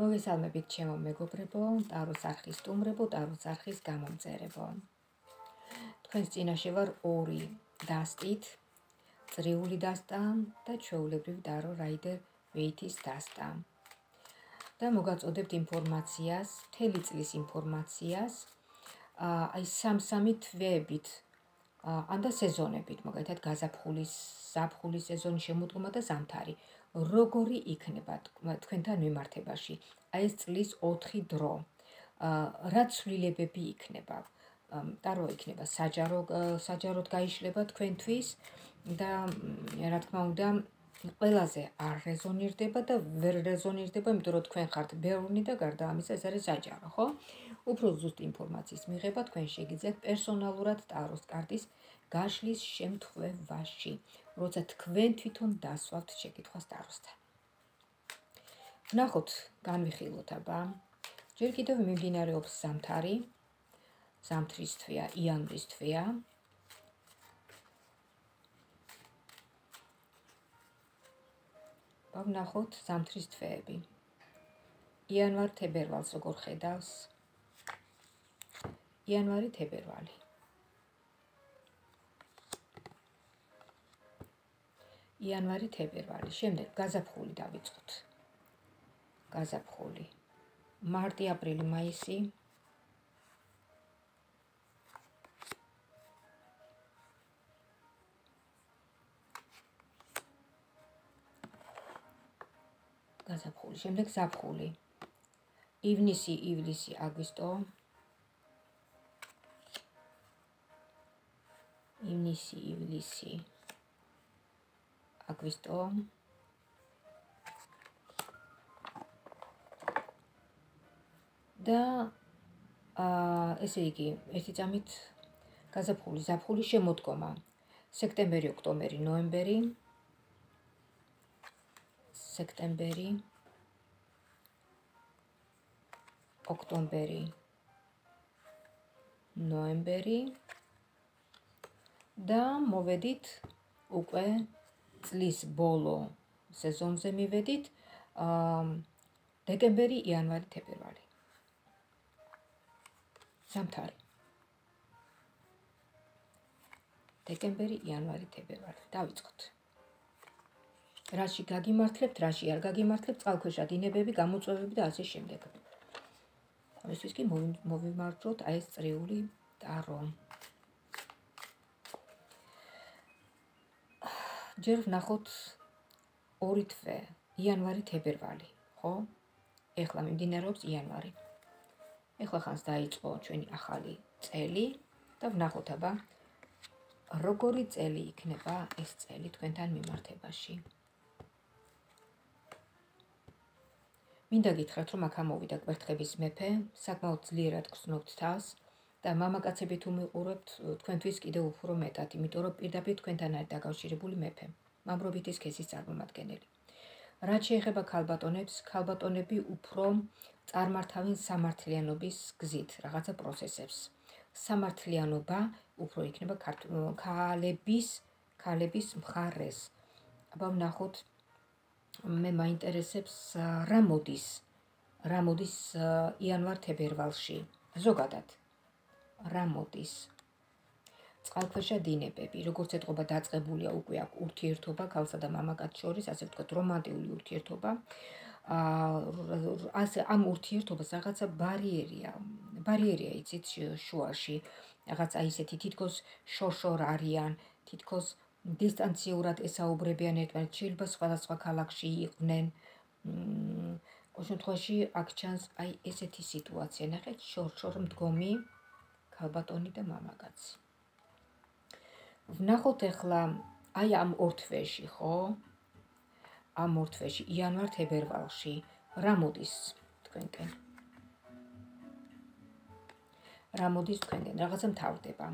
მოგესალმებით ჩემო მეგობრებო, ტაროს არხის სტუმრებო, ტაროს არხის გამომწერებო. თქვენს წინაშე ვარ ორი დასტით, წრიული დასტა და ჩვეულებრივ ტარო რაიდერ ვეითის დასტა. და მოგაწოდებთ ინფორმაციას, მთელი წლის ინფორმაციას, აი სამ-სამი თვეებით, ანდა სეზონებით, მაგალითად გაზაფხულის, ზაფხულის სეზონის შემოდგომა და ზამთარი. როგორი იქნება თქვენთან მიმართებაში? აი ეს წლის 4 დრო. რა ცვლილებები იქნება? ტარო იქნება? საჯარო საჯაროდ გაიშლება თქვენთვის? და რა თქმა უნდა ყველაზე არ რეზონირდება და ვერ რეზონირდება იმიტომ რომ თქვენ ხართ ბევრი და გარდა ამისა ეს არის საჯარო ხო? უფრო ზუსტ ინფორმაციის მიღება თქვენ შეგიძლიათ პერსონალურად ტაროს კარტის გაშლის შემთხვევაში როცა თქვენ თვითონ დასვავთ შეკითხვას დაროსთან. ნახოთ, განვიხილოთ აბა. ჯერ კიდევ მიმდინარეობს ზამთარი. ზამთრის თვეა, იანვრის თვეა. ბავნახოთ ზამთრის თვეები. იანვარ-თებერვალს როგორ ხედავს? იანვარი-თებერვალი. იანვარი, თებერვალი. შემდეგ გაზაფხული დავიწყოთ. გაზაფხული. მარტი, აპრილი, მაისი. გაზაფხული. შემდეგ ზაფხული. ივნისი, ივლისი, აგვისტო. ივნისი, ივლისი, აგვისტო. და აა ესე იგი ერთი წამით გაზაფხული ზაფხული შემოდგომა. სექტემბერი ოქტომბერი ნოემბერი. სექტემბერი ოქტომბერი ნოემბერი. და მოვედით უკვე წლის ბოლო სეზონზე მივედით აა დეკემბერი, იანვარი, თებერვალი. ზამთარი. დეკემბერი, იანვარი, თებერვალი. დავიწყოთ. რაში გაგიმართლებთ, რაში არ გაგიმართლებთ, წყალქვეშა დინებები, გამოწვევები და ასე შემდეგ. ამისთვის კი მოვიმარჯოთ აი ეს წრიული ტარო. ჯერ ვნახოთ ორი თვე, იანვარი, თებერვალი, ხო? ეხლა მიმდინარეობს იანვარი. ეხლა ხანს დაიწყო ჩვენი ახალი წელი და ვნახოთ აბა როგორი წელი იქნება ეს წელი თქვენთან მიმართებაში. მინდა გითხრათ, რომ აქ ამოვიდა კვერთხების მეფე, საკმაოდ ძლიერად გრძნობთ თავს. და მამაკაცები თუ მიყურებთ თქვენთვის კიდევ უფრო მეტად, იმიტომ რომ პირდაპირ თქვენთან არის დაკავშირებული მეფე, მამრობითის ქესის წარმომადგენელი. რაც შეეხება ქალბატონებს, ქალბატონები უფრო წარმართავენ სამართლიანობის გზით რაღაცა პროცესებს. სამართლიანობა უფრო იქნება ქალების, ქალების მხარეს. აბა ვნახოთ მე მაინტერესებს რა მოდის რა მოდის იანვარ-თებერვალში ზოგადად რა მოდის? წყალქვეშა დინებები როგორც ეთყობა დაწყებულია უკვე აქ ურთიერთობა ქალსა და მამაკაც შორის ასე ვთქვათ რომანტიული ურთიერთობა. ასე ამ ურთიერთობას რაღაცა ბარიერია ბარიერია იცით შუაში. რაღაცა ისეთი თითქოს შორშორ არიან თითქოს დისტანციურად ესაუბრებიან ერთმანეთს შეიძლება სხვადასხვა ქალაქში იყვნენ. ყოველ შემთხვევაში აქ ჩანს აი ესეთი სიტუაცია. ნახეთ შორშორ მდგომი ქალბატონი და მამაკაცი. ვნახოთ ახლა აი ამ ორთვეში, ხო? ამ ორთვეში იანვარ-თებერვალში რა მოდის თქვენკენ? რა მოდის თქვენკენ? რაღაცა მთავრდება.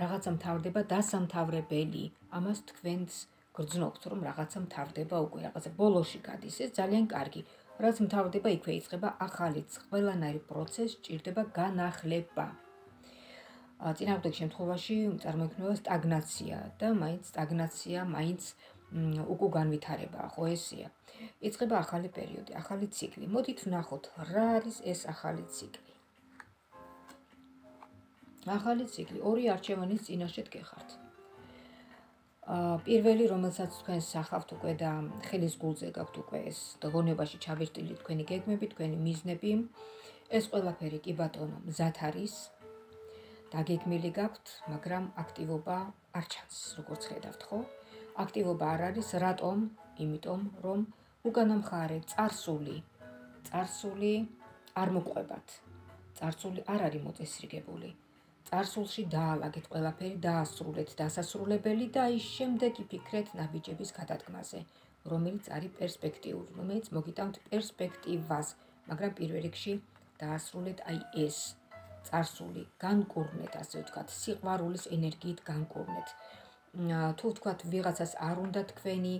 რაღაცა მთავრდება დასამთავრებელი. ამას თქვენს გრძნობთ, რომ რაღაცა მთავრდება უკვე, რაღაცა ბოლოში გადის. ეს ძალიან კარგი. რაც მთავრდება, იქვე იწყება ახალი, ყველანაირი პროცესი, ჭირდება განახლება. წინააღმდეგ შემთხვევაში წარმოიქმნება სტაგნაცია და მაინც სტაგნაცია, მაინც უკუ განვითარებაა, ხო ესია. იწყება ახალი პერიოდი, ახალი ციკლი. მოდით ვნახოთ, რა არის ეს ახალი ციკლი. ახალი ციკლი, ორი არჩევანის წინაშე დგეხართ. აა პირველი, რომელსაც თქვენ სახავთ უკვე და ხელის გულზე გაქვთ უკვე ეს დოგონებაში ჩაბირთილი თქვენი გეგმები, თქვენი მიზნები, ეს ყველაფერი კი ბატონო, მზად არის. დაგეგმილი გაქვთ, მაგრამ აქტივობა არ ჩანს, როგორც ხედავთ, ხო? აქტივობა არ არის, რატომ? იმიტომ, რომ უკანა მხარე царსული, царსული არ მოყვებათ. царსული არ არის მოწესრიგებული. царსულში დაალაგეთ ყველაფერი, დაასრულეთ დასასრულებელი და ის შემდეგ იფიქრეთ ნაბიჯების გადადგმაზე, რომელიც არის პერსპექტიული, რომელიც მოგიტანთ პერსპექტივას, მაგრამ პირველ რიგში დაასრულეთ აი ეს წარსული განკურნეთ, ასე ვთქვათ, სიყვარულის ენერგიით განკურნეთ. თუ ვთქვათ ვიღაცას არ უნდა თქვენი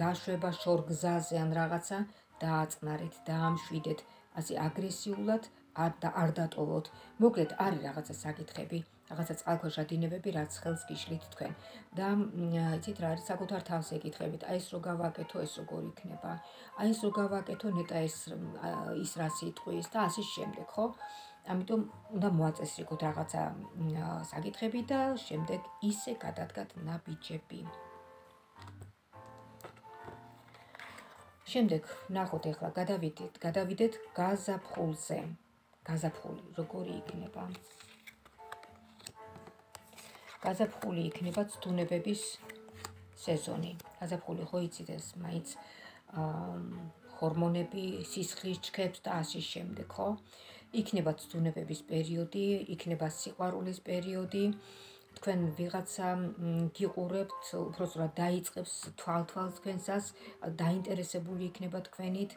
გაშვება შორგზაზე ან რაღაცა დააწყნარეთ, დაამშვიდეთ, ასე აგრესიულად არ არ დატოვოთ. მოკლედ არის რაღაცა საკითხები, რაღაცა წყალქვეშა დინებები, რაც ხელს გიშლით თქვენ. და იცით რა არის საკუთარ თავს ეკითხებით, აი ეს რო გავაკეთო, ეს როგორ იქნება? აი ეს რო გავაკეთო, ნეტა ეს ის რა სიტყვის და ასე შემდეგ, ხო? ამიტომ უნდა მოაწესრიგოთ რაღაცა საკითხები და შემდეგ ისე გადადგათ ნაბიჯები. შემდეგ ნახოთ ახლა გადავიდეთ, გადავიდეთ გაზაფხულზე. გაზაფხული როგორი იქნება? გაზაფხული იქნება ცდუნებების სეზონი. გაზაფხული ხო იცით ეს მაინც აა ჰორმონები, სისხლის ჩქებს და ასე შემდეგ, ხო? იქნება ცდუნებების პერიოდი, იქნება სიყვარულის პერიოდი. თქვენ ვიღაცა გიყურებთ, უბრალოდ დაიწყებს თვალთვალ თქვენსას, დაინტერესებული იქნება თქვენით,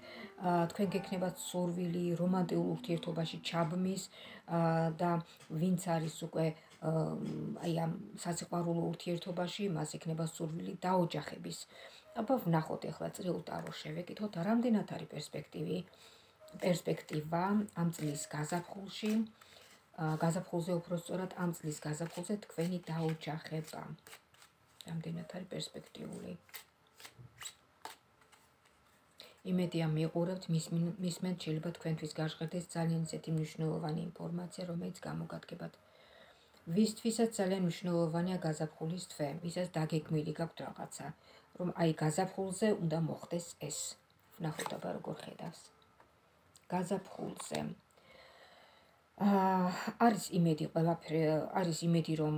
თქვენ გექნებათ სურვილი რომანტიკულ ურთიერთობაში ჩაბმის და ვინც არის უკვე აი ამ სასიყვარულო ურთიერთობაში, მას ექნება სურვილი დაოჯახების. აბა ვნახოთ ახლა წრიულ ტარო შევეკითხოთ, რამდენად არის პერსპექტივი პერსპექტივა ამ წლის გაზაფხულში. გაზაფხულზე უფრო სწორად ამ წლის გაზაფხულზე თქვენი დაოჯახება რამდენად არის პერსპექტიული? იმედია მიყურებთ მის მისმენ შეიძლება თქვენთვის გაჟღერდეს ძალიან ისეთი მნიშვნელოვანი ინფორმაცია რომელიც გამოგადგებათ. ვისთვისაც ძალიან მნიშვნელოვანია გაზაფხულის თვე ვისაც დაგეგმილი გაქვთ რაღაცა რომ აი გაზაფხულზე უნდა მოხდეს ეს. ნახოთ აბა როგორ ხედავს გაზაფხულზე. აა არის იმედი ყველაფერი არის იმედი რომ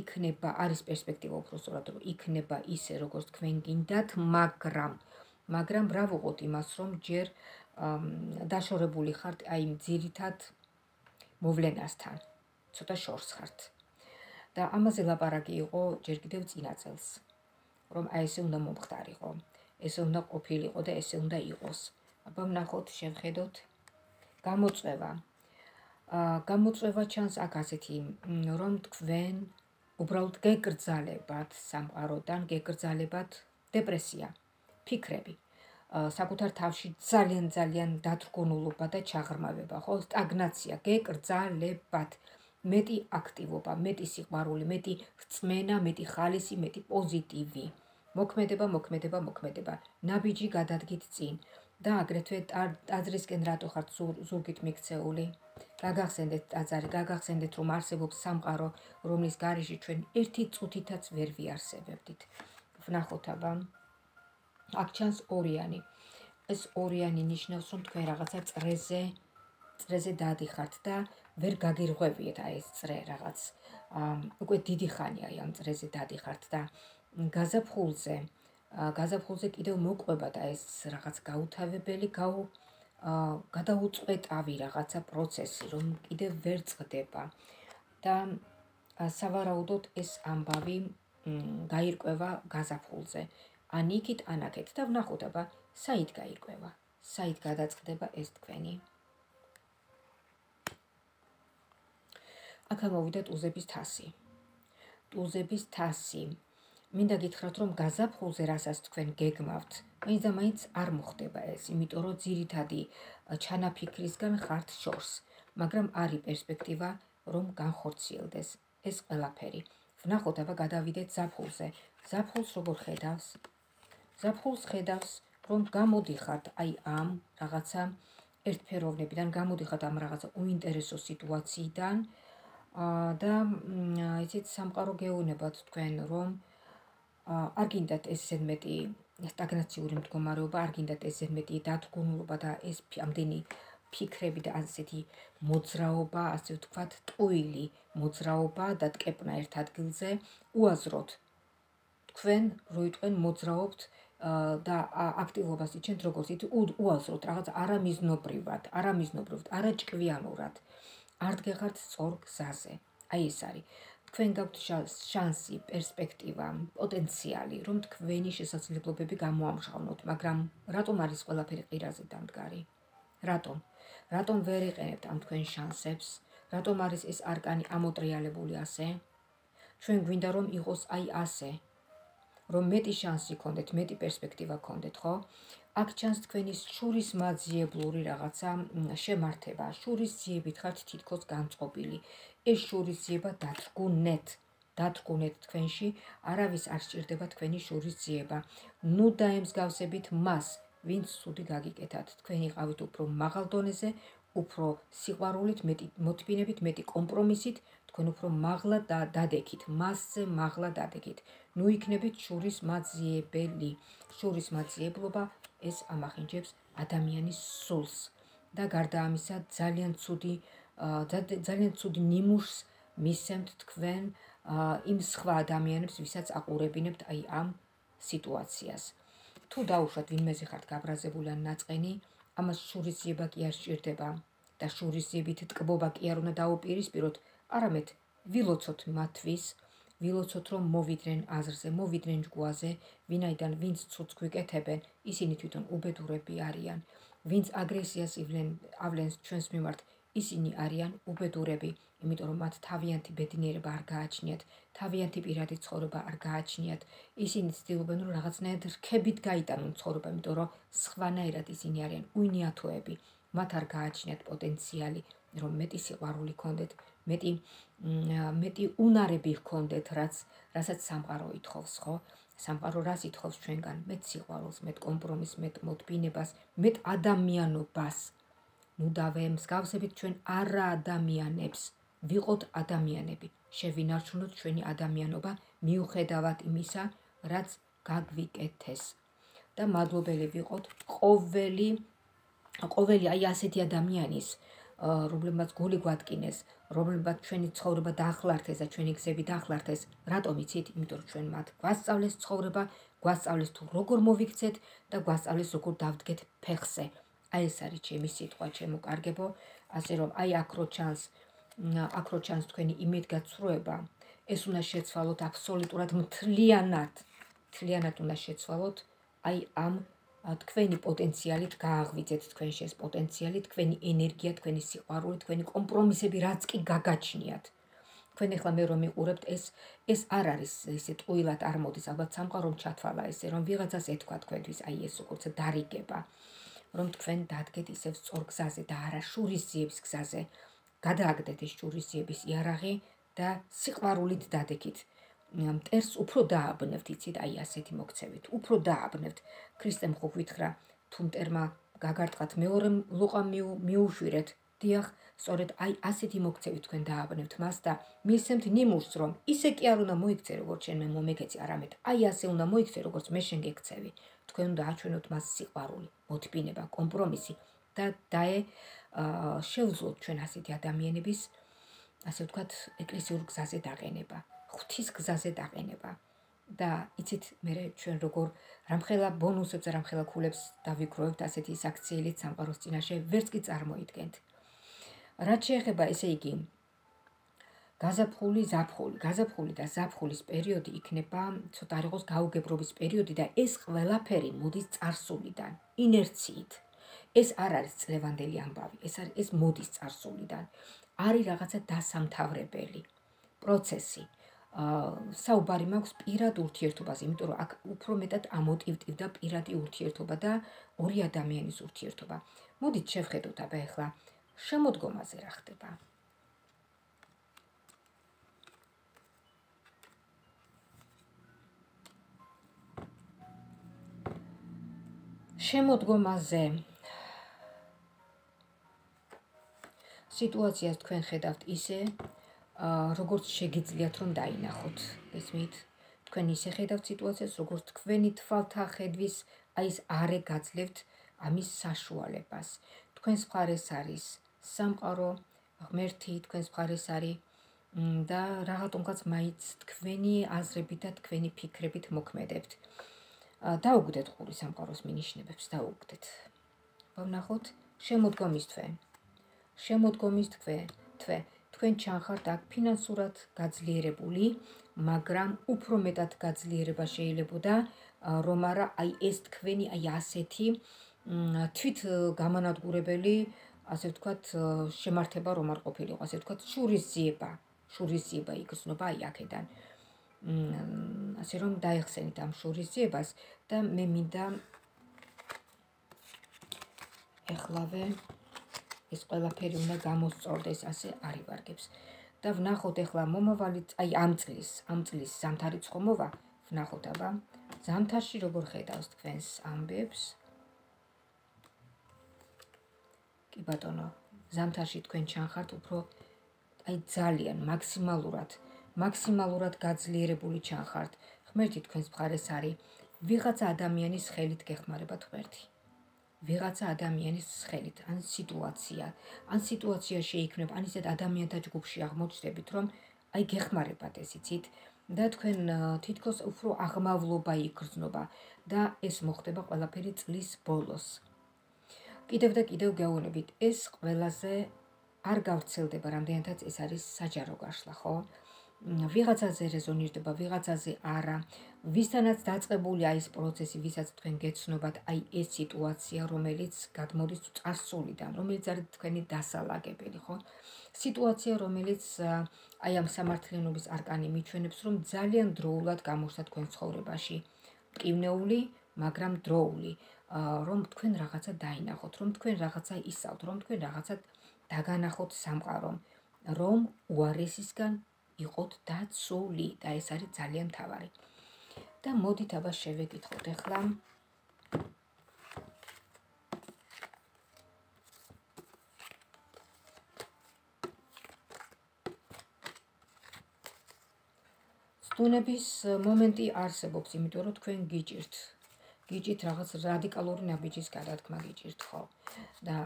იქნება არის პერსპექტივა უფრო სწორად რომ იქნება ისე როგორც თქვენ გინდათ, მაგრამ მაგრამ რა ვუყოთ იმას რომ ჯერ დაშორებული ხართ აი ძირითად მოვლენასთან. ცოტა შორს ხართ. და ამაზე ლაპარაკი იყო ჯერ კიდევ წინა წელს. რომ აი ესე უნდა მომხდარიყო. ესე უნდა ყოფილიყო და ესე უნდა იყოს. აბა ვნახოთ, შევხედოთ გამოწვევა. აა გამოწვევა ჩანს აქ ასეთი, რომ თქვენ უბრალოდ გეკრძალებათ სამყაროდან, გეკრძალებათ დეპრესია, ფიქრები. საკუთარ თავში ძალიან ძალიან დათრგუნულობა და ჩაღრმავება, ხო, სტაგნაცია, გეკრძალებათ. მეტი აქტივობა, მეტი სიყვარული, მეტი რწმენა, მეტი ხალისი, მეტი პოზიტივი. მოქმედება, მოქმედება, მოქმედება. ნაბიჯი გადადგით წინ. და აგრეთვე ტაძრისკენ რატო ხართ ზურგით მიქცეული? გაგახსენდეთ ტაძარი, გაგახსენდეთ რომ არსებობს სამყარო, რომლის გარეშე ჩვენ ერთი წუთითაც ვერ ვიარსებებდით. ვნახოთ აბა. აქ ჩანს ორიანი. ეს ორიანი ნიშნავს რომ თქვენ რაღაცა წრეზე წრეზე დადიხართ და ვერ გაგირღვევიეთ აი ეს წრე რაღაც. აა უკვე დიდი ხანია ამ წრეზე დადიხართ და გაზაფხულზე გაზაფხულზე კიდევ მოყვება და ეს რაღაც გაუთავებელი გაუ გადაუწყვეტავი რაღაცა პროცესი რომ კიდევ ვერ წყდება და სავარაუდოდ ეს ამბავი გაირკვევა გაზაფხულზე. ან იქით ან აქეთ. და ვნახოთ აბა საით გაირკვევა? საით გადაწყდება ეს თქვენი? აქ ამოვიდა ტუზების თასი. ტუზების თასი მინდა გითხრათ, რომ გაზაფხულზე რასაც თქვენ გეგმავთ, მაინც და მაინც არ მოხდება ეს, იმიტომ რომ ძირითადი ჩანაფიქრისგან ხართ შორს, მაგრამ არის პერსპექტივა, რომ განხორციელდეს ეს ყველაფერი. ვნახოთ, აბა გადავიდეთ ზაფხულზე. ზაფხულს როგორ ხედავს? ზაფხულს ხედავს, რომ გამოდიხართ აი ამ რაღაცა ერთფეროვნებიდან, გამოდიხართ ამ რაღაცა უინტერესო სიტუაციიდან და იცით სამყარო გეუნებათ თქვენ, რომ არ გინდათ ეს ზედმეტი სტაგნაციური მდგომარეობა, არ გინდათ ეს ზედმეტი დათგუნულობა და ეს ამდენი ფიქრები და ასეთი მოძრაობა, ასე ვთქვათ, ტყუილი მოძრაობა და ტკეპნა ერთ ადგილზე უაზროთ. თქვენ როიტყვენ მოძრაობთ და აქტივობას იჩენთ როგორც იცით, უაზროთ რაღაც არამიზნობრივად, არამიზნობრივად, არაჭკვიანურად. არ დგეხართ სწორ გზაზე. აი ეს არის. თქვენ გაქვთ შანსი, პერსპექტივა, პოტენციალი, რომ თქვენი შესაძლებლობები გამოამჟღავნოთ, მაგრამ რატომ არის ყველაფერი ყირაზე დამდგარი? რატომ? რატომ ვერ იყენებთ ამ თქვენ შანსებს? რატომ არის ეს არკანი ამოტრიალებული ასე? ჩვენ გვინდა რომ იყოს აი ასე. რომ მეტი შანსი გქონდეთ, მეტი პერსპექტივა გქონდეთ, ხო? აქ ჩანს თქვენი შურის მაძიებლური რაღაცა შემართება. შურის ძიებით ხართ თითქოს განწყობილი. ეს შურის ძიება დათრგუნეთ. დათრგუნეთ თქვენში, არავის არ სჭირდება თქვენი შურის ძიება. ნუ დაემსგავსებით მას, ვინც ცუდი გაგიკეთათ. თქვენ იყავით უფრო მაღალ დონეზე, უფრო სიყვარულით, მეტი მოთმინებით, მეტი კომპრომისით, თქვენ უფრო მაღლა და დადექით, მასზე მაღლა დადექით. ნუ იქნებით შურის მაძიებელი. შურის მაძიებლობა ეს ამახინჯებს ადამიანის სულს. და გარდა ამისა ძალიან ცუდი ძალიან ცუდი ნიმუშს მისცემთ თქვენ იმ სხვა ადამიანებს, ვისაც აყურებინებთ აი ამ სიტუაციას. თუ დაუშვათ ვინმეზე ხართ გაბრაზებული ან ნაწყენი, ამას შურისება კი არ სჭირდება. და შურისებით ტკბობა კი არ უნდა დაუპირისპიროთ, არამედ ვილოცოთ მათთვის, ვილოცოთ რომ მოვიდნენ აზრზე, მოვიდნენ ჯგუაზე, ვინაიდან ვინც ცუც გვიკეთებენ, ისინი თვითონ უბედურები არიან. ვინც აგრესიას ივლენ, ავლენს ჩვენს მიმართ, ისინი არიან უბედურები. იმიტომ რომ მათ თავიანთი ბედნიერება არ გააჩნიათ, თავიანთი პირადი ცხოვრება არ გააჩნიათ. ისინი ცდილობენ რომ რაღაცნაირად რქებით გაიტანონ ცხოვრება, იმიტომ რომ სხვანაირად ისინი არიან უინიათოები. მათ არ გააჩნიათ პოტენციალი, რომ მეტი სიყვარული ქონდეთ, მეტი მეტი უნარები ჰქონდეთ, რაც რასაც სამყარო ითხოვს, ხო? სამყარო რას ითხოვს ჩვენგან? მეტ სიყვარულს, მეტ კომპრომისს, მეტ მოთბინებას, მეტ ადამიანობას. ნუ დავემსგავსებით ჩვენ არა ადამიანებს. ვიყოთ ადამიანები, შევინარჩუნოთ ჩვენი ადამიანობა მიუხედავად იმისა, რაც გაგვიკეთეს. და მადლობელი ვიყოთ ყოველი ყოველი აი ასეთი ადამიანის, რომლებმაც გული გვატკინეს, რომლებმაც ჩვენი ცხოვრება დაახლართეს და ჩვენი გზები დაახლართეს, რატომ იცით? იმიტომ რომ ჩვენ მათ გვასწავლეს ცხოვრება, გვასწავლეს თუ როგორ მოვიქცეთ და გვასწავლეს როგორ დავდგეთ ფეხზე. აი ეს არის ჩემი სიტყვა, ჩემო კარგებო, ასე რომ აი აქ რო ჩანს აქ რო ჩანს თქვენი იმედგაცრუება, ეს უნდა შეცვალოთ აბსოლუტურად მთლიანად. მთლიანად უნდა შეცვალოთ აი ამ თქვენი პოტენციალით გააღვიძეთ თქვენში ეს პოტენციალი, თქვენი ენერგია, თქვენი სიყვარული, თქვენი კომპრომისები, რაც კი გაგაჩნიათ. თქვენ ახლა მე რომ მიყურებთ ეს ეს არ არის ესე ტყუილად არ მოდის ალბათ სამყარომ ჩათვალა ესე რომ ვიღაცას ეთქვა თქვენთვის აი ეს როგორც დარიგება რომ თქვენ დადგეთ ისევ სწორ გზაზე და არა შურისძიების გზაზე გადააგდეთ ეს ჭურისიების იარაღი და სიყვარულით დადექით. მტერს უფრო დააბნევთ, იცით, აი ასეთი მოქცევით. უფრო დააბნევთ. ქრისტემ ხო გვითხრა, თუ მტერმა გაგარტყათ მეორე ლოყა მიუშვირეთ. დიახ, სწორედ აი ასეთი მოქცევით თქვენ დააბნევთ მას და მისცემთ ნიმუშს, რომ ისე კი არ უნდა მოიქცე, როგორც შენ მე მომეკეცი, არამედ აი ასე უნდა მოიქცე, როგორც მე შენ გეკცევი. თქვენ უნდა აჩვენოთ მას სიყვარული, მოთბინება, კომპრომისი და დაე შევძლოთ ჩვენ ასეთი ადამიანების ასე ვთქვათ ეკლესიურ გზაზე დაყენება, ღვთის გზაზე დაყენება. და იცით მე ჩვენ როგორ რამხელა ბონუსებს, რამხელა ქულებს დავიკროვებთ ასეთი საქციელით სამყაროს წინაშე, ვერც კი წარმოიდგენთ. რაც შეეხება, ესე იგი, გაზაფხული, ზაფხული, გაზაფხული და ზაფხულის პერიოდი იქნება ცოტა რიგოს გაუგებრობის პერიოდი და ეს ყველაფერი მოდის царსულიდან, ინერციით. ეს არ არის წლევანდელი ამბავი, ეს არის ეს მოდის царსულიდან. არის რაღაცა დასამთავრებელი პროცესი. საუბარი მაქვს პირად ურთიერთობაზე, იმიტომ რომ აქ უფრო მეტად ამოტივტივდა პირადი ურთიერთობა და ორი ადამიანის ურთიერთობა. მოდით შევხედოთ აბა ახლა შემოდგომაზე რა ხდება. შემოდგომაზე სიტუაციას თქვენ ხედავთ ისე, როგორც შეგიძლიათ რომ დაინახოთ. ესმით? თქვენ ისე ხედავთ სიტუაციას, როგორც თქვენი თვალთა ხედვის აი ეს არე გაძლევთ ამის საშუალებას. თქვენს მხარეს არის სამყარო, ღმერთი თქვენს მხარეს არის და რაღაცნაირად მაიც თქვენი აზრებით და თქვენი ფიქრებით მოქმედებთ. დაუგდეთ ყური სამყაროს მინიშნებებს, დაუგდეთ. ვნახოთ შემოდგომის თვე. შემოდგომის თვე, თვე. თქვენ ჩანხართ აქ ფინანსურად გაძლიერებული, მაგრამ უფრო მეტად გაძლიერება შეიძლებოდა, რომ არა აი ეს თქვენი აი ასეთი თვით გამანადგურებელი, ასე ვთქვათ, შემართება რომ არ ყოფილიყო, ასე ვთქვათ, შურისძიება, შურისძიება იგრძნობა აი აქედან. მ ასე რომ დაიხსენით ამ შურისძიებას და მე მინდა ეხლავე ეს ყველაფერი უნდა გამოსწორდეს, ასე არი ვარგებს. და ვნახოთ ეხლა მომავალი, აი ამ წლის, ამ წლის ზამთარი ცხომოვა, ვნახოთ აბა. ზამთარში როგორ ხედავს თქვენს ამბებს? კი ბატონო, ზამთარში თქვენ ჩანხართ უფრო აი ძალიან მაქსიმალურად, მაქსიმალურად გაძლიერებული ჩანხართ. ღმერთი თქვენს მხარეს არის. ვიღაცა ადამიანის ხელით გეხმარება ღმერთი. ვიღაცა ადამიანის ხელით, ან სიტუაცია, ან სიტუაცია შეიქმნება, ან ისეთ ადამიანთა ჯგუფში აღმოჩნდებით, რომ აი გეხმარებათ ეს იცით და თქვენ თითქოს უფრო აღმავლობა იგრძნობა და ეს მოხდება ყველაფერი წლის ბოლოს. კიდევ და კიდევ გეუბნებით, ეს ყველაზე არ გავრცელდება, რამდენადაც ეს არის საჯარო გაშლა, ხო? ვიღაცაზე რეზონირდება, ვიღაცაზე არა. ვისთანაც დაწყებული აი ეს პროცესი, ვისაც თქვენ გეცნობათ, აი ეს სიტუაცია, რომელიც გადმოდის წარსულიდან, რომელიც არის თქვენი დასალაგებელი, ხო? სიტუაცია, რომელიც აი ამ სამართლიანობის არკანი მიჩვენებს, რომ ძალიან დროულად გამოხდა თქვენ ცხოვრებაში. მკივნეული, მაგრამ დროული. რომ თქვენ რაღაცა დაინახოთ, რომ თქვენ რაღაცა ისწავლოთ, რომ თქვენ რაღაცა დაგანახოთ სამყარო, რომ უარესისგან იყოთ დაცული და ეს არის ძალიან მთავარი. და მოდით აბა შევეკითხოთ ახლა სტუნების მომენტი არსებობს, იმიტომ რომ თქვენ გიჭირთ. გიჭით რაღაც რადიკალური ნაბიჯის გადადგმა გიჭირთ ხო? და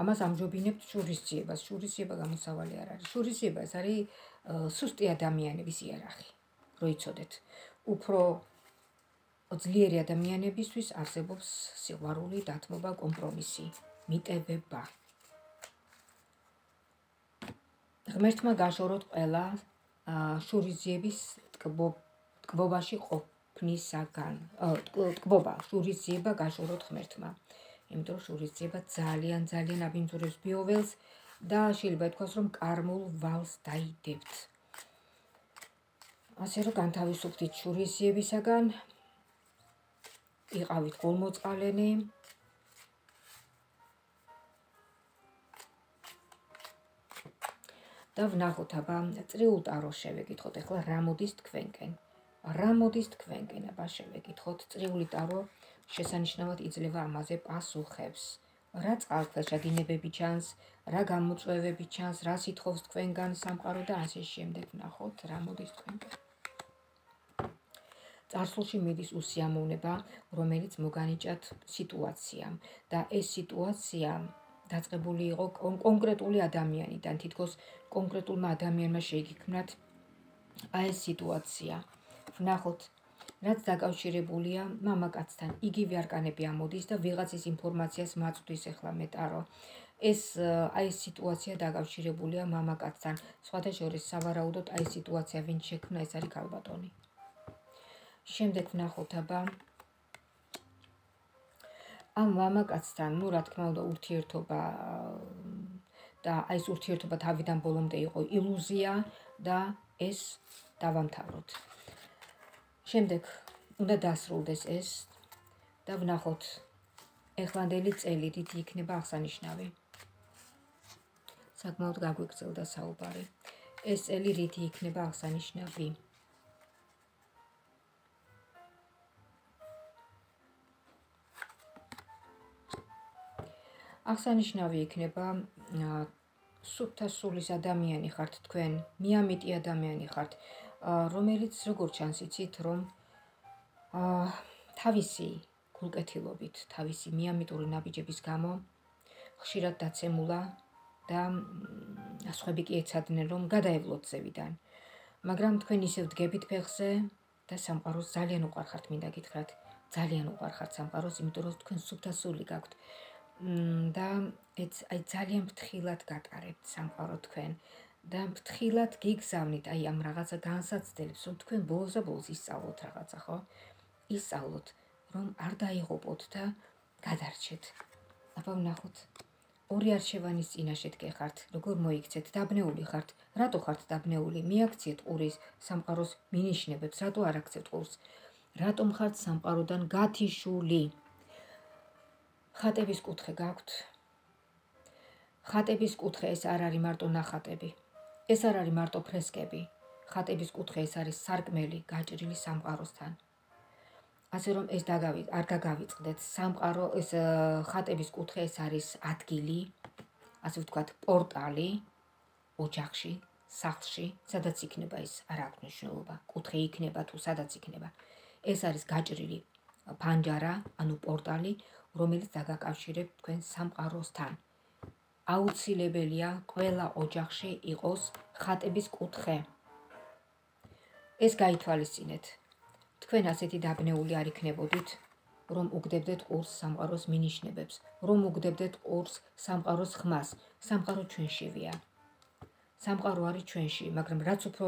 ამას ამჯობინებთ შურისძიებას. შურისძიება გამოსავალი არ არის. შურისძიება ეს არის სუსტი ადამიანების იერარქი როიცოდეთ უფრო ძლიერი ადამიანებისთვის არსებობს სიყვარული დათმობა კომპრომისი მიტევება ღმერთმა გაშოროთ ყველა შურისძიების ტკბობაში ყოფ ქმნისაგან. ტკბობა, შურისძიება გაშოროთ ღმერთმა. იმიტომ რომ შურისძიება ძალიან ძალიან აბინძურებს ბიოველს და შეიძლება ითქვას რომ კარმულ ვალს დაიდებთ. ასე რომ განთავისუფლდით შურისძიებისაგან. იყავით გულმოწყალენი. და ვნახოთ აბა წრიულ ტაროს შევეკითხოთ. ახლა რა მოდის თქვენკენ. რა მოდის თქვენკენ აბა შევეკითხოთ. წრიული ტარო შესანიშნავად იძლევა ამაზე პასუხებს. რა წყალქვეშა დინებები ჩანს რა გამოწვევები ჩანს რა სიტყობს თქვენგან სამყარო და ასე შემდეგ. ნახოთ რა მოდის თქვენკენ წარსულში მიდის უსიამოვნება რომელიც მოგანიჭათ სიტუაციამ და ეს სიტუაცია დაწყებული იყო კონკრეტული ადამიანიდან თითქოს კონკრეტულმა ადამიანმა შეიგქმნათ აი ეს სიტუაცია. ვნახოთ რაც დაკავშირებულია მამაკაცთან იგივე არკანები ამოდის და ვიღაცის ინფორმაციას მაწვდის ახლა მეტარო. ეს აი ეს სიტუაცია დაკავშირებულია მამაკაცთან სხვათა შორის სავარაუდოდ აი სიტუაცია ვინ შექმნა ეს არის ქალბატონი შემდეგ ვნახოთ აბა ამ მამაკაცთან ნუ რა თქმა უნდა ურთიერთობა და აი ეს ურთიერთობა თავიდან ბოლომდე იყო ილუზია და ეს დავამთავროთ შემდეგ უნდა დასრულდეს ეს და ვნახოთ ეხლანდელი წელი დიდი იქნება აღსანიშნავი. საკმაოდ გაგვიქცელდა საუბარი. ეს წელი რითი იქნება აღსანიშნავი? აღსანიშნავი იქნება სუფთა სულის ადამიანი ხართ თქვენ, მიამიტი ადამიანი ხართ, რომელიც როგორც ჩანს იცით, რომ თავისი გულკეთილობით, თავისი მიამიტური ნაბიჯების გამო ხშირად დაცემულა და ასხვები კი ეცადნენ რომ გადაევლოთ ზევიდან. მაგრამ თქვენ ისევ დგებით ფეხზე და სამყაროს ძალიან უყარხართ, მინდა გითხრათ, ძალიან უყარხართ სამყაროს, იმიტომ რომ თქვენ სუფთა სული გაქვთ. და ეც აი ძალიან ფრთხილად გატარებთ სამყარო თქვენ და ფრთხილად გიგზავნით აი ამ რაღაცა განსაცდელებს, რომ თქვენ ბოლოს და ბოლოს ისწავლოთ რაღაცა, ხო? ისწავლოთ, რომ არ დაიღუპოთ და გადარჩეთ. აბა ვნახოთ. ორი არჩევანის წინაშე დგეხართ, როგორ მოიქცეთ, დაბნეული ხართ, რატო ხართ დაბნეული? მიაქციეთ ყურის სამყაროს მინიშნებებს, რატო არ აქცევთ ყურს? რატომ ხართ სამყაროდან გათიშული? ხატების კუთხე გაქვთ? ხატების კუთხე ეს არ არის მარტო ნახატები. ეს არ არის მარტო ფრესკები. ხატების კუთხე ეს არის სარკმელი გაჭრილი სამყაროსთან. ასე რომ ეს დაგავი არ გაგავიწყდეთ სამყარო ეს ხატების კუთხე ეს არის ადგილი ასე ვთქვათ პორტალი ოჯახში სახლში სადაც იქნება ეს არ აქვს მნიშვნელობა კუთხე იქნება თუ სადაც იქნება ეს არის გაჭრილი ფანჯარა ანუ პორტალი რომელიც დაგაკავშირებს თქვენ სამყაროსთან აუცილებელია ყველა ოჯახში იყოს ხატების კუთხე ეს გაითვალისწინეთ თქვენ ასეთი დაბნეული არ იქნებოდით, რომ უგდებდეთ ყურს სამყაროს მინიშნებებს, რომ უგდებდეთ ყურს სამყაროს ხმას. სამყარო ჩვენშივია. სამყარო არის ჩვენში, მაგრამ რაც უფრო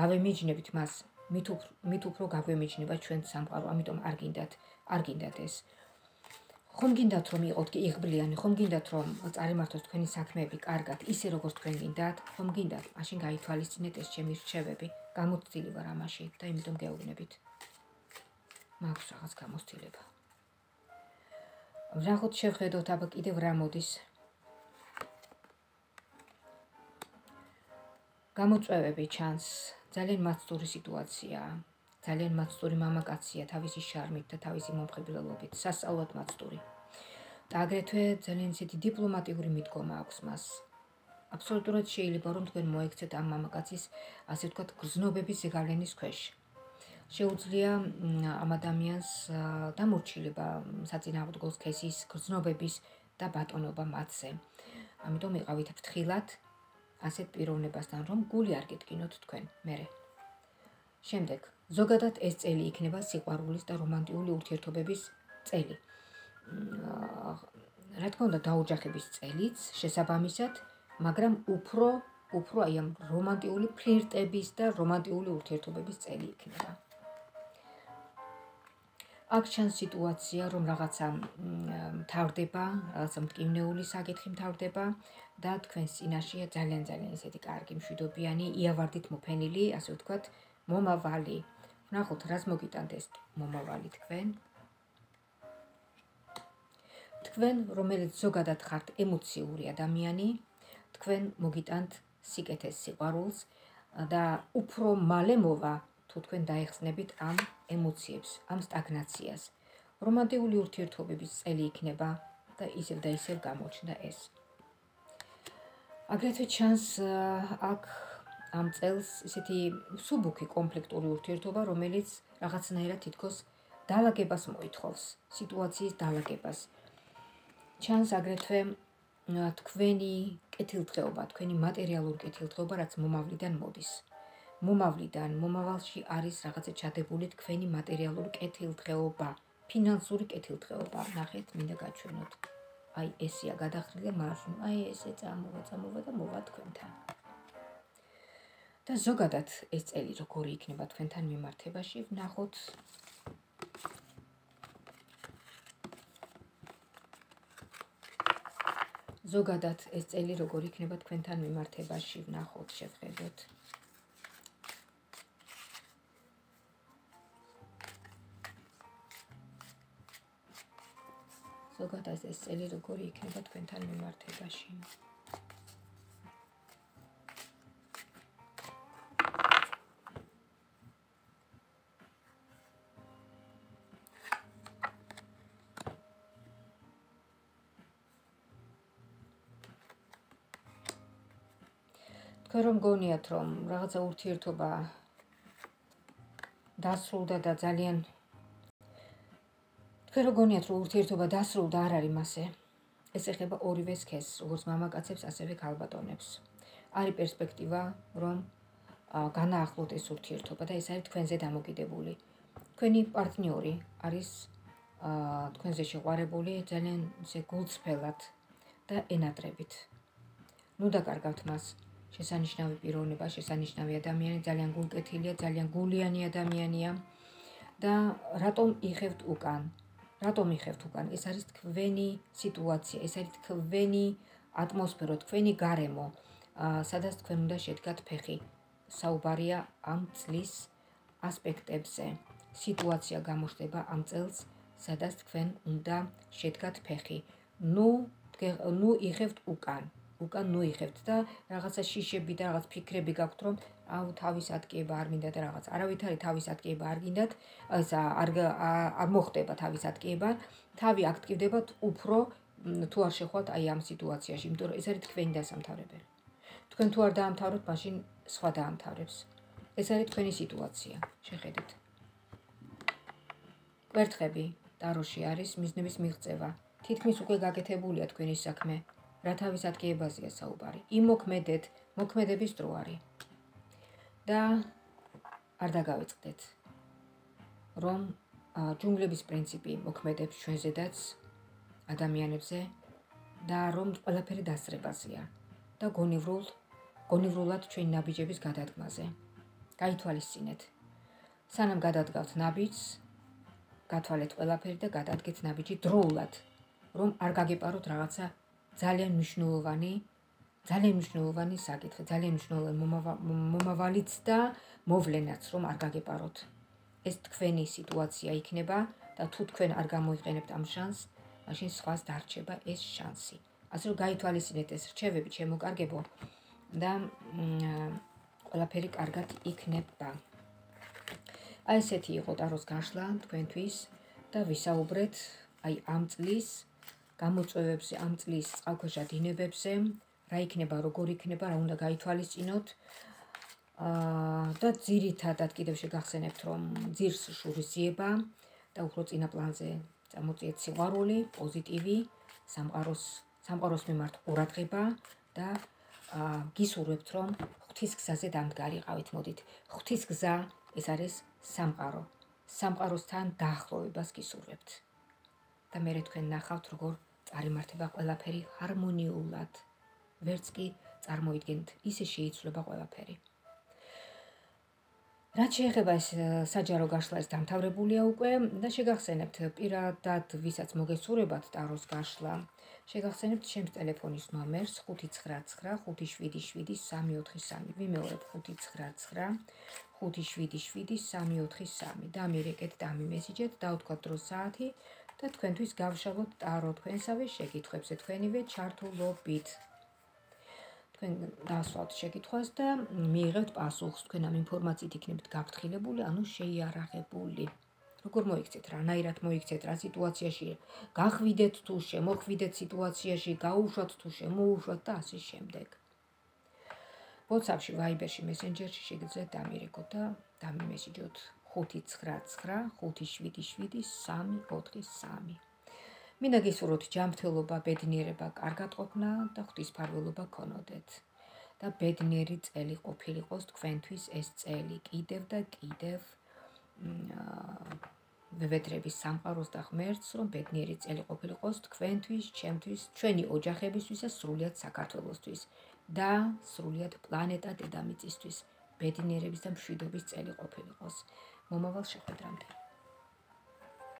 გავემიჯნებით მას, მით უფრო მით უფრო გაგვემიჯნება ჩვენ სამყარო, ამიტომ არ გინდათ, არ გინდათ ეს. ხომ გინდათ რომ იყოთ კი იღბლიანი, ხომ გინდათ რომ წარიმართოს თქვენი საქმეები კარგად, ისე როგორც თქვენ გინდათ, ხომ გინდათ, მაშინ გაითვალისწინეთ ეს ჩემი რჩევები, გამოცდილი ვარ ამაში და იმიტომ გეუბნებით. მაქვს რაღაც გამოცდილება. ვრაღოთ შევხედოთ აბა კიდევ რა მოდის. გამოწვევები ჩანს, ძალიან მაცდური სიტუაციაა. ძალიან მაცდური მამაკაცია თავისი შარმით და თავისი მომხიბლელობით, სასწაულად მაცდური. და აგრეთვე ძალიან ისეთი დიპლომატიური მიდგომა აქვს მას. აბსოლუტურად შეიძლება რომ თქვენ მოექცეთ ამ მამაკაცის, ასე ვთქვათ, გზნობების ზეგავლენის ქვეშ. შეუძლია ამ ადამიანს დამორჩილება საწინააღმდეგო სქესის გრძნობების და ბატონობა მათზე. ამიტომ იყავით ფრთხილად ასეთ პიროვნებასთან, რომ გული არ გეტკინოთ თქვენ. მერე. შემდეგ, ზოგადად ეს წელი იქნება სიყვარულის და რომანტიული ურთიერთობების წელი. რა თქმა უნდა, დაოჯახების წელიც შესაბამისად, მაგრამ უფრო უფრო აი ამ რომანტიული ფლირტების და რომანტიული ურთიერთობების წელი იქნება. აქ ჩანს სიტუაცია, რომ რაღაცა მთავრდება, რაღაცა მტკივნეული საკითხი მთავრდება და თქვენს წინაშეა ძალიან ძალიან ესეთი კარგი მშვიდობიანი, იავარდით მოფენილი, ასე ვთქვათ, მომავალი. ნახოთ, რას მოგიტანთ ეს მომავალი თქვენ? თქვენ, რომელიც ზოგადად ხართ ემოციური ადამიანი, თქვენ მოგიტანთ სიკეთეს სიყვარულს და უფრო მალე მოვა თუ თქვენ დაეხსნებით ამ ემოციებს, ამ სტაგნაციას. რომანტიკული ურთიერთობების წელი იქნება და ისევ და ისევ გამოჩნდა ეს. აგრეთვე ჩანს აქ ამ წელს ისეთი სუბუქი კონფლიქტური ურთიერთობა, რომელიც რაღაცნაირად თითქოს დაალაგებას მოითხოვს, სიტუაციის დაალაგებას. ჩანს აგრეთვე თქვენი კეთილდღეობა, თქვენი მატერიალური კეთილდღეობა, რაც მომავლიდან მოდის. მომავლიდან მომავალში არის რაღაცა ჩადებული თქვენი მატერიალური კეთილდღეობა, ფინანსური კეთილდღეობა. ნახეთ, მინდა გაჩვენოთ. აი ესია გადახრილი მარშრუტი. აი ესე წამოვა, წამოვა და მოვა თქვენთან. და ზოგადად ეს წელი როგორი იქნება თქვენთან მიმართებაში, ვნახოთ. ზოგადად ეს წელი როგორი იქნება თქვენთან მიმართებაში, ვნახოთ, შევხედოთ. ზოგადად ეს წელი როგორი იქნება თქვენთან მიმართებაში. თქვენ რომ გონიათ რომ რაღაცა ურთიერთობა დასრულდა და ძალიან თქვენ რომ გონიათ რომ ურთიერთობა დასრულდა არ არის მასე ეს ეხება ორივე სქესს როგორც მამაკაცებს ასევე ქალბატონებს არის პერსპექტივა რომ განაახლოთ ეს ურთიერთობა და ეს არის თქვენზე დამოკიდებული თქვენი პარტნიორი არის თქვენზე შეყვარებული ძალიან ისე გულწრფელად და ენატრებით. ნუ დაკარგავთ მას. შესანიშნავი პიროვნება, შესანიშნავი ადამიანი, ძალიან გულკეთილია, ძალიან გულიანი ადამიანია. და რატომ იხევთ უკან? რატომ იხევთ უკან? ეს არის თქვენი სიტუაცია, ეს არის თქვენი ატმოსფერო, თქვენი გარემო, სადაც თქვენ უნდა შედგათ ფეხი. საუბარია ამ წლის ასპექტებზე. სიტუაცია გამოხდება ამ წელს სადაც თქვენ უნდა შედგათ ფეხი. ნუ ნუ იღებთ უკან. უკან ნუ იღებთ და რაღაცა შიშები და რაღაც ფიქრები გაქვთ რომ აუ თავის ატკიება არ მინდა და რაღაც. არავითარი თავის ატკიება არ გინდათ. ეს არ არ მოხდება თავის ატკიება. თავი აქტივდებათ უფრო თუ არ შეხვალთ აი ამ სიტუაციაში, იმიტომ რომ ეს არის თქვენი დასამთავრებელი. თქვენ თუ არ დაამთავროთ, მაშინ სხვა დაამთავრებს. ეს არის თქვენი სიტუაცია. შეხედეთ. კვერთხები ტაროში არის მიზნების მიღწევა. თითქმის უკვე გაკეთებულია თქვენი საქმე. რა თავის ადგილებაზეა საუბარი. იმოქმედეთ, მოქმედების დრო არის. და არ დაგავიწყდეთ. რომ ჯუნგლების პრინციპი მოქმედებს ჩვენზედაც ადამიანებზე და რომ ყველაფერი დასწრებაზეა და გონივრულ გონივრულად ჩვენი ნაბიჯების გადადგმაზე. გაითვალისწინეთ. სანამ გადადგავთ ნაბიჯს, გათვალეთ ყველაფერი და გადადგეთ ნაბიჯი დროულად, რომ არ გაგეპაროთ რაღაცა ძალიან მნიშვნელოვანი, ძალიან მნიშვნელოვანი საკითხი, ძალიან მნიშვნელოვანი მომავალიც და მოვლენაც, რომ არ გაგეპაროთ. ეს თქვენი სიტუაცია იქნება და თუ თქვენ არ გამოიყენებთ ამ შანსს, მაშინ სხვას დარჩება ეს შანსი. ასე რომ გაითვალისწინეთ ეს რჩევები, შემოკარგებო და ყველაფერი კარგად იქნება. აი ესეთი იყო ტაროს გაშლა თქვენთვის და ვისაუბრეთ აი ამ წლის გამოწვევებზე, ამ წლის წყალქვეშა დინებებზე, რა იქნება, როგორ იქნება, რა უნდა გაითვალისწინოთ. აა და ძირითადად კიდევ შეგახსენებთ, რომ ძირს შურისიება და უფრო წინა პლანზე წამოწიეთ სიყვარული, პოზიტივი, სამყაროს სამყაროს მიმართ ყურადღება და აა გისურვებთ, რომ ღვთის გზაზე დამდგარიყავით, მოდით. ღვთის გზა ეს არის სამყარო. სამყაროსთან დაახლოვებას გისურვებთ. და მე თქვენ ნახავთ, როგორ წარიმართება ყველაფერი ჰარმონიულად. ვერც კი წარმოიდგენთ, ისე შეიცვლება ყველაფერი. რაც შეეხება ეს საჯარო გაშლა ეს დამთავრებულია უკვე და შეგახსენებთ პირადად ვისაც მოგესურვებათ ტაროს გაშლა შეგახსენებთ ჩემს ტელეფონის ნომერს 599577343 ვიმეორებ 599 5777343 და ამერიკეთ და ამიმესიჯეთ და ვთქვათ დრო საათი და თქვენთვის გავშალოთ ტარო თქვენსავე შეკითხვებზე თქვენივე ჩართულობით. თქვენ დასვათ შეკითხვას და მიიღებთ პასუხს თქვენ ამ ინფორმაციით იქნებით გაფრთხილებული, ანუ შეიარაღებული. როგორ მოიქცეთ, რანაირად მოიქცეთ, რა სიტუაციაში გახვიდეთ თუ შემოხვიდეთ სიტუაციაში, გაუშვათ თუ შემოუშვათ და ასე შემდეგ. WhatsApp-ში, Viber-ში, Messenger-ში შეგიძლიათ დამირეკოთ და დამიმესიჯოთ 599577343. მინდა გისურვოთ ჯანმრთელობა, ბედნიერება, კარგატყოფნა და ღვთისმფარველობა გქონოდეთ. და ბედნიერი წელი ყოფილიყოს თქვენთვის ეს წელი კიდევ და კიდევ ვებედრების სამყაროს და ღმერთს, რომ ბედნიერი წელი ყოფილიყოს თქვენთვის, ჩემთვის, ჩვენი ოჯახებისთვის და სრულიად საქართველოსთვის. და სრულიად პლანეტა დედამიწისთვის ბედნიერების და მშვიდობის წელი ყოფილიყოს. Мама волшебный трамплин.